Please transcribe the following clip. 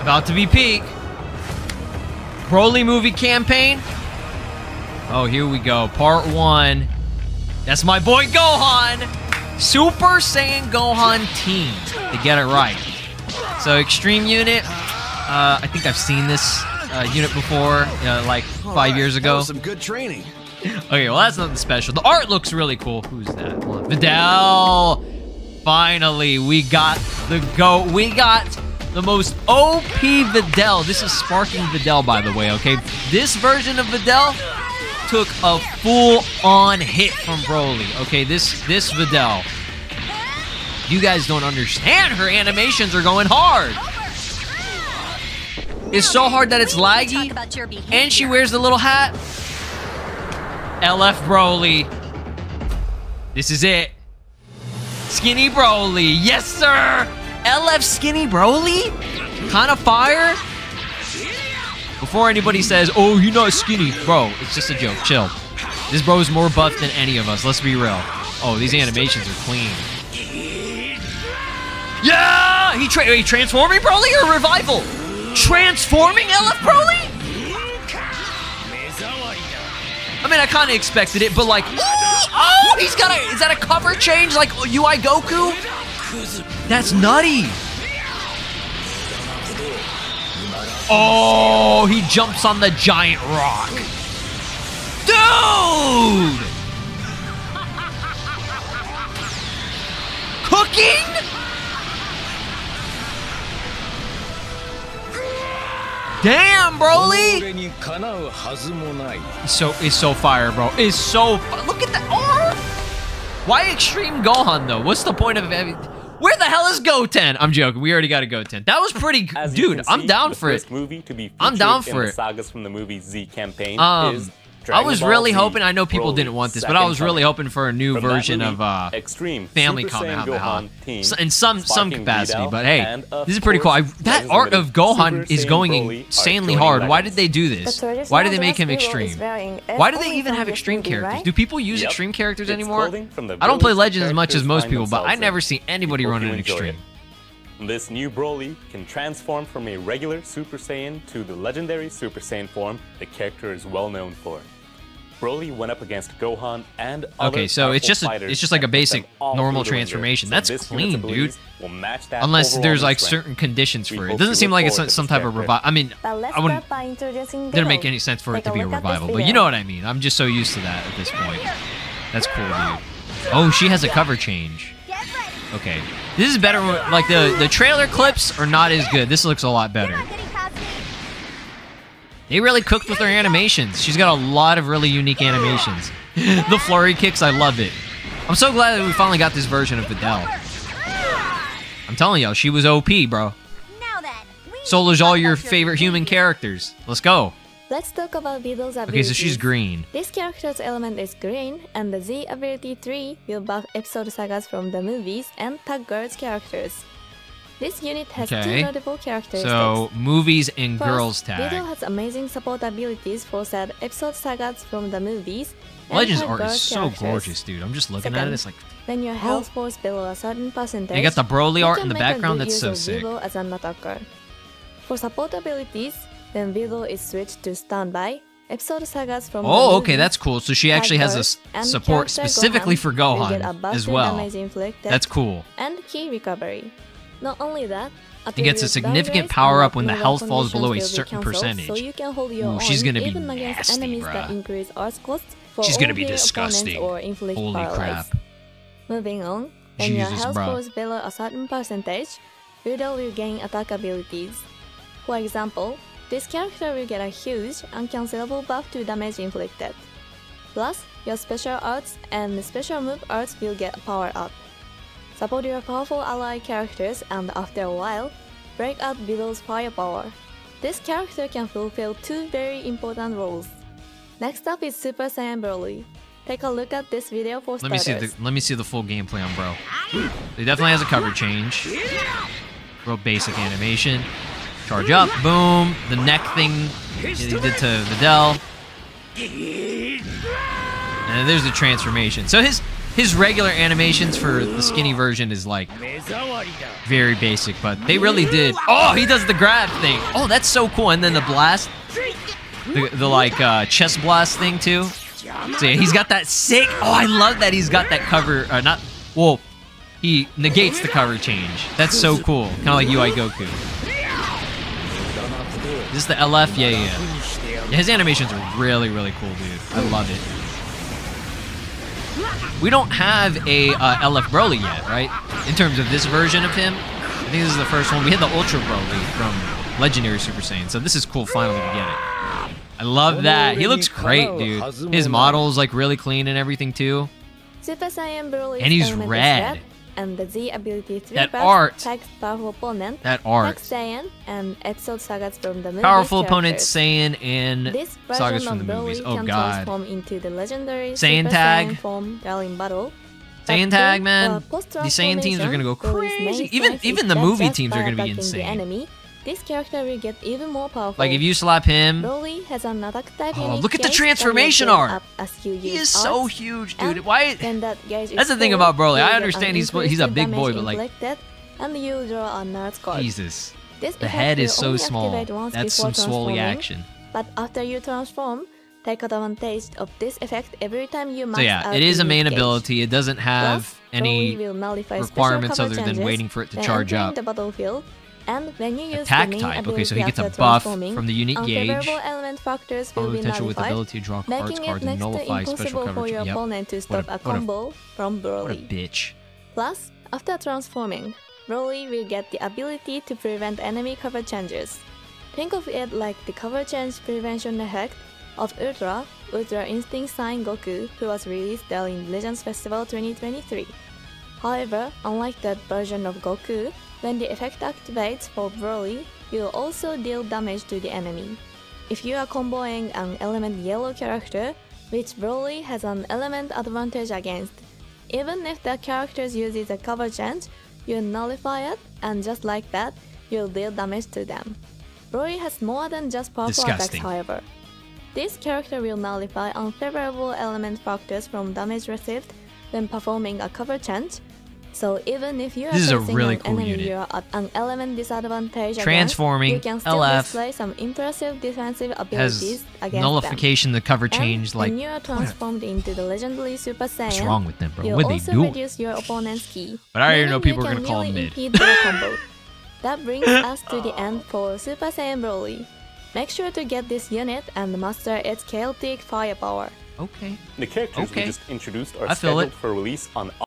About to be peak. Broly movie campaign. Oh, here we go. Part one. That's my boy Gohan. Super Saiyan Gohan team. To get it right. So Extreme Unit. Uh, I think I've seen this uh, unit before, uh, like five years That ago. some good training. Okay, well that's nothing special. The art looks really cool. Who's that? Videl. Finally, we got the go. We got the most OP Videl. This is Sparking Videl, by the way. Okay, this version of Videl took a full-on hit from Broly. Okay, this this Videl. You guys don't understand. Her animations are going hard. It's so hard that it's laggy. Talk about your behavior. And she wears the little hat. LF Broly. This is it. Skinny Broly. Yes, sir. LF Skinny Broly? Kind of fire? Before anybody says, oh, you're not skinny. Bro, it's just a joke. Chill. This bro is more buff than any of us. Let's be real. Oh, these animations are clean. Yeah! He, tra- he transforming Broly or revival? Transforming LF Broly? I mean, I kind of expected it, but like, oh, he's got a, is that a cover change like UI Goku? That's nutty! Oh, he jumps on the giant rock. Dude! Cooking? Damn, Broly! So, is so fire, bro. Is so... Look at that arm! Oh! Why Extreme Gohan, though? What's the point of... Where the hell is Goten? I'm joking. We already got a Goten. That was pretty, g- As you dude. I'm see, down for it. movie to be I'm down in for the it. sagas from the movie Z campaign Um, is I was Ball really Z hoping. I know people Broly didn't want this, but I was really hoping for a new From version movie, of uh, Extreme Family Super Comic. Saiyan Gohan Team, s- in some some capacity. Videl, But hey, this is pretty cool. I, that art of Gohan Super is going Broly insanely hard. Why did they do this? Why did they make him extreme? Why do they even have extreme characters? Do people use Yep. extreme characters anymore? clothing from the I don't play villains Legends as much as most people, but I never see anybody Hope running an extreme. It. This new Broly can transform from a regular Super Saiyan to the legendary Super Saiyan form the character is well known for. Broly went up against Gohan and other Okay, so it's just a- it's just like a basic normal through the ringer. transformation. So That's clean, dude. will match that Unless there's like strength. certain conditions We for it. It doesn't seem like it's forward some type of revival. I mean, But let's I wouldn't. start by introducing Didn't make any sense for it to be a look revival, but you know what I mean. I'm just so used to that at this point. That's cool, dude. Oh, she has a cover change. Okay, this is better. Like the the trailer clips are not as good. This looks a lot better. They really cooked with their animations. She's got a lot of really unique animations. the flurry kicks, I love it. I'm so glad that we finally got this version of Videl. I'm telling y'all, she was OP, bro. Solar's all your favorite human characters. Let's go. Let's talk about Videl's abilities. Okay, so she's green. This character's element is green, and the Z ability 3 will buff episode sagas from the movies and tag girls characters. This unit has Okay. two notable characteristics. So movies and First, girls tag. has amazing support abilities for said episode sagas from the movies. and Legends art is so characters. gorgeous, dude. I'm just looking at it. It's like When your health falls below a certain percentage, they got the Broly you art in the background. That's so sick. As an attacker. For support abilities, when Videl is switched to standby, episode sagas from oh, the Oh, okay, that's cool. So she actually has a support specifically Gohan for will get a Gohan as well. That's cool. and key recovery. Not only that, He gets a significant power up when the health falls below a certain percentage. So you can hold your Ooh, she's gonna be nasty, bruh. that increase arts costs for She's gonna be disgusting. Holy paralyze. crap. Moving on, when your health bruh. goes below a certain percentage, Videl will gain attack abilities. For example, this character will get a huge, uncancelable buff to damage inflicted. Plus, your special arts and special move arts will get a power up. Support your powerful ally characters and after a while, break out Videl's firepower. This character can fulfill two very important roles. Next up is Super Saiyan Broly. Take a look at this video for Let me see the let me see the full gameplay on bro. He definitely has a cover change. Real basic animation. Charge up, boom. The neck thing he did to Videl. And there's the transformation. So his his regular animations for the skinny version is like very basic, but they really did. Oh, he does the grab thing. Oh, that's so cool. And then the blast, the, the like uh, chest blast thing too. So yeah, he's got that sick. Oh, I love that he's got that cover. Uh, not well, he negates the cover change. That's so cool. Kind of like UI Goku. Is the LF? Yeah, yeah. yeah. His animations are really, really cool, dude. I love it. We don't have a uh, LF Broly yet, right? In terms of this version of him. I think this is the first one. We had the Ultra Broly from Legendary Super Saiyan, so this is cool finally to get it. I love that. He looks great, dude. His model's like really clean and everything too. Super Saiyan Broly's And he's red. And the Z ability 3 That art. attacks powerful opponent, That art. Next Saiyan, and episode sagas from the movies Powerful opponents characters. Saiyan and This sagas from the movies. Oh can god. transform into the legendary Saiyan Super tag. Saiyan form during battle. Saiyan tag, man. uh, These Saiyan teams are gonna go post-transformation, Broly's main crazy. Even even the movie teams are gonna be insane. The enemy, this character will get even more powerful. Like if you slap him, Broly has an attack type Oh, look at the transformation art. He is so huge, dude. Why? That That's the thing about Broly. I understand he's- he's a big boy, but, like- and you draw a card. Jesus. This The head is so small. That's some swolly action. But after you transform, take advantage of this effect every time you max So yeah, it is a main ability. It doesn't have Plus, any Broly will nullify special requirements other than waiting for it to charge up. the battlefield. And when you use attack the type. Okay, so he gets a buff from the unique gauge. element factors will be potential with ability to draw cards, making cards, it and next to nullify special impossible for coverage. your Yep. opponent to a- stop a, a- combo from What a Broly. bitch. Plus, after transforming, Broly will get the ability to prevent enemy cover changes. Think of it like the cover change prevention effect of Ultra, Ultra Instinct Sign Goku, who was released during Legends Festival 2023. However, unlike that version of Goku, when the effect activates for Broly, you will also deal damage to the enemy. If you are comboing an element yellow character, which Broly has an element advantage against, even if the character uses a cover change, you nullify it, and just like that, you'll deal damage to them. Broly has more than just powerful attacks, however. This character will nullify unfavorable element factors from damage received when performing a cover change. So even if you are This is a really an cool enemy unit. you are at an element disadvantage Transforming, against, you can still LF, display some impressive defensive Has abilities against them. nullification, the cover And change. Like, when you are transformed into the legendary Super Saiyan, what's wrong with them, bro? you What are they also doing? reduce your opponent's ki. But I already know people are can gonna call him really mid. impede their combo. That brings us to the end for Super Saiyan Broly. Make sure to get this unit and master its chaotic firepower. Okay. The characters Okay. we just introduced are I feel scheduled it. for release on